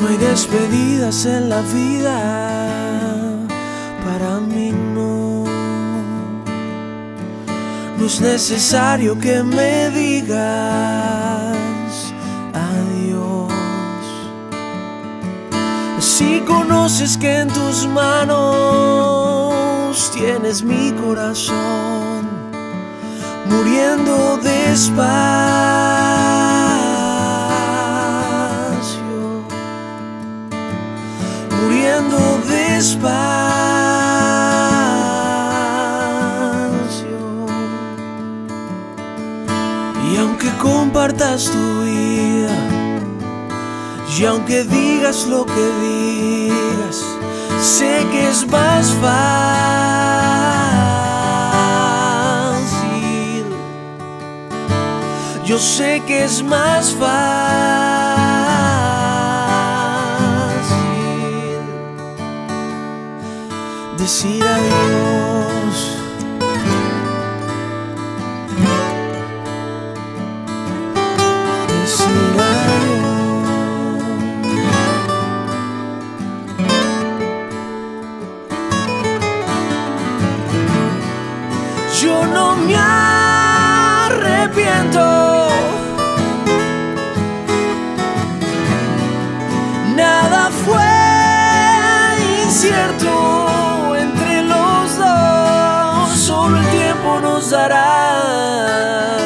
No hay despedidas en la vida, para mí no. No es necesario que me digas adiós. Si conoces que en tus manos tienes mi corazón, muriendo despacio, muriendo despacio. Y aunque compartas tu vida, y aunque digas lo que digas, sé que es más fácil. Yo sé que es más fácil decir adiós. Decir adiós. Yo no me arrepiento. Nada fue incierto usará.